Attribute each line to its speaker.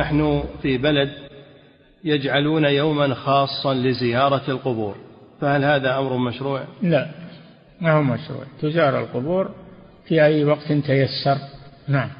Speaker 1: نحن في بلد يجعلون يوما خاصا لزيارة القبور فهل هذا أمر مشروع؟
Speaker 2: لا ما هو مشروع. تزار القبور في أي وقت تيسر. نعم.